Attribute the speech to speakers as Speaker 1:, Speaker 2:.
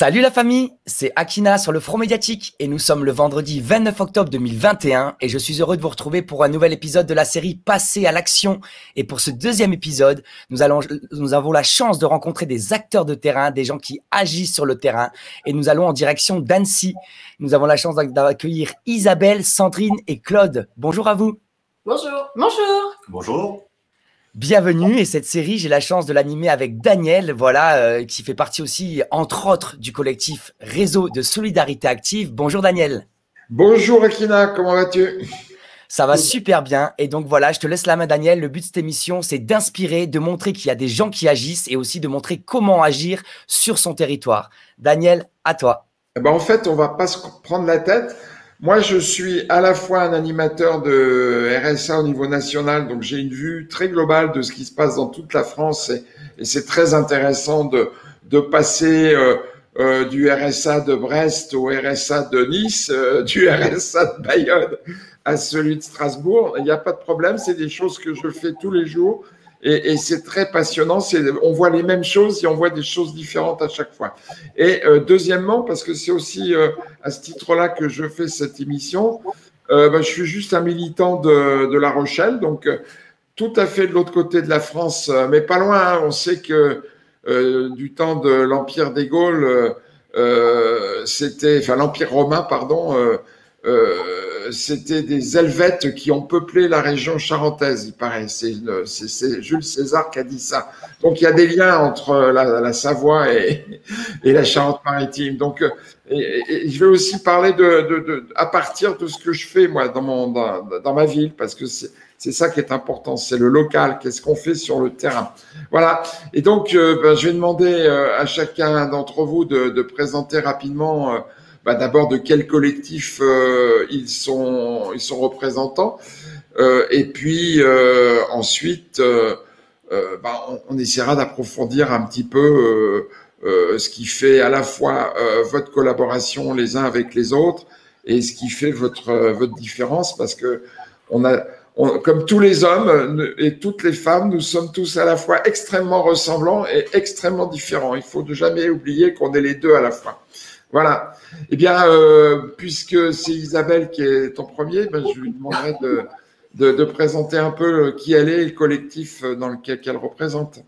Speaker 1: Salut la famille, c'est Akina sur le Front Médiatique et nous sommes le vendredi 29 octobre 2021 et je suis heureux de vous retrouver pour un nouvel épisode de la série Passer à l'action. Et pour ce deuxième épisode, nous, allons, nous avons la chance de rencontrer des acteurs de terrain, des gens qui agissent sur le terrain et nous allons en direction d'Annecy. Nous avons la chance d'accueillir Isabelle, Sandrine et Claude. Bonjour à vous.
Speaker 2: Bonjour. Bonjour.
Speaker 3: Bonjour.
Speaker 1: Bienvenue et cette série, j'ai la chance de l'animer avec Daniel, voilà, euh, qui fait partie aussi, entre autres, du collectif Réseau de Solidarité Active. Bonjour Daniel.
Speaker 4: Bonjour Akina, comment vas-tu?
Speaker 1: Ça va super bien et donc voilà, je te laisse la main Daniel. Le but de cette émission, c'est d'inspirer, de montrer qu'il y a des gens qui agissent et aussi de montrer comment agir sur son territoire. Daniel, à toi.
Speaker 4: Eh ben, en fait, on va pas se prendre la tête. Moi, je suis à la fois un animateur de RSA au niveau national, donc j'ai une vue très globale de ce qui se passe dans toute la France et, c'est très intéressant de, passer euh, euh, du RSA de Brest au RSA de Nice, euh, du RSA de Bayonne à celui de Strasbourg. Il n'y a pas de problème, c'est des choses que je fais tous les jours et, et c'est très passionnant. On voit les mêmes choses et on voit des choses différentes à chaque fois. Et euh, deuxièmement, parce que c'est aussi euh, à ce titre-là que je fais cette émission, euh, ben, je suis juste un militant de, de La Rochelle, donc euh, tout à fait de l'autre côté de la France, mais pas loin. Hein. On sait que du temps de l'Empire des Gaules, c'était, enfin l'Empire romain, pardon euh, c'était des Helvètes qui ont peuplé la région charentaise, il paraît. C'est Jules César qui a dit ça. Donc il y a des liens entre la, la Savoie et, la Charente-Maritime. Donc euh, je vais aussi parler de, à partir de ce que je fais moi dans, ma ville, parce que c'est ça qui est important, c'est le local, qu'est-ce qu'on fait sur le terrain? Voilà. Et donc, euh, ben, je vais demander à chacun d'entre vous de, présenter rapidement bah, d'abord de quel collectif euh, ils sont ils sont représentants euh, et puis euh, ensuite bah, on, on, essaiera d'approfondir un petit peu ce qui fait à la fois votre collaboration les uns avec les autres et ce qui fait votre votre différence parce que on a on, comme tous les hommes et toutes les femmes, nous sommes tous à la fois extrêmement ressemblants et extrêmement différents. Il faut jamais oublier qu'on est les deux à la fois. Voilà. Eh bien, euh, puisque c'est Isabelle qui est en premier, ben, je lui demanderai de, présenter un peu qui elle est et le collectif dans lequel elle représente.